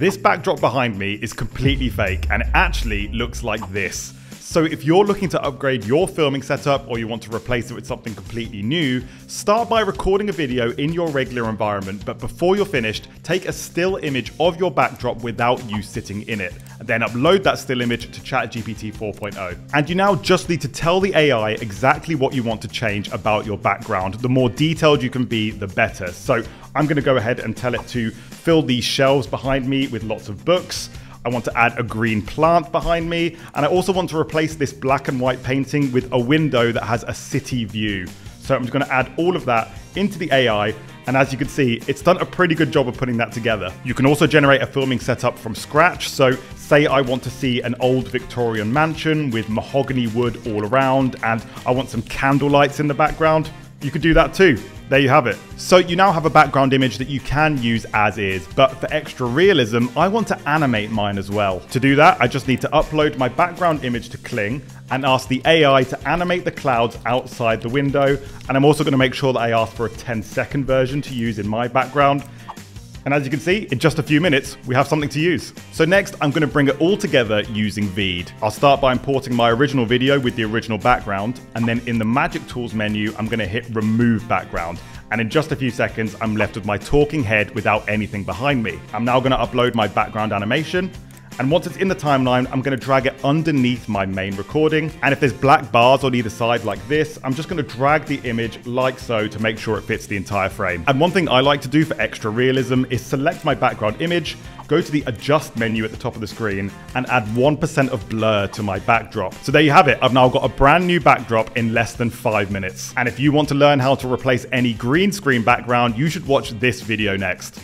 This backdrop behind me is completely fake and actually looks like this. So if you're looking to upgrade your filming setup or you want to replace it with something completely new, start by recording a video in your regular environment, but before you're finished, take a still image of your backdrop without you sitting in it, and then upload that still image to ChatGPT 4.0. And you now just need to tell the AI exactly what you want to change about your background. The more detailed you can be, the better. So I'm gonna go ahead and tell it to fill these shelves behind me with lots of books. I want to add a green plant behind me, and I also want to replace this black and white painting with a window that has a city view. So I'm just going to add all of that into the AI, and as you can see, it's done a pretty good job of putting that together. You can also generate a filming setup from scratch, so say I want to see an old Victorian mansion with mahogany wood all around, and I want some candle lights in the background, you could do that too there you have it. So you now have a background image that you can use as is, but for extra realism, I want to animate mine as well. To do that, I just need to upload my background image to Kling and ask the AI to animate the clouds outside the window. And I'm also gonna make sure that I ask for a 10 second version to use in my background. And as you can see, in just a few minutes, we have something to use. So next, I'm gonna bring it all together using Veed. I'll start by importing my original video with the original background, and then in the Magic Tools menu, I'm gonna hit Remove Background. And in just a few seconds, I'm left with my talking head without anything behind me. I'm now gonna upload my background animation, and once it's in the timeline, I'm gonna drag it underneath my main recording. And if there's black bars on either side like this, I'm just gonna drag the image like so to make sure it fits the entire frame. And one thing I like to do for extra realism is select my background image, go to the adjust menu at the top of the screen and add 1% of blur to my backdrop. So there you have it. I've now got a brand new backdrop in less than five minutes. And if you want to learn how to replace any green screen background, you should watch this video next.